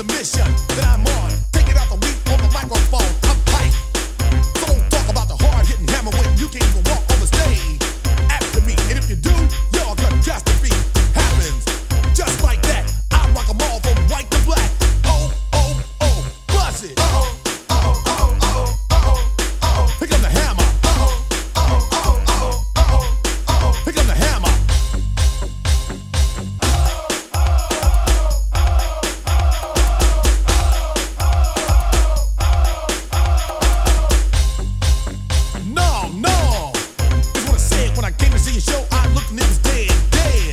a mission that I'm on. I came to see a show, I looked niggas dead, dead.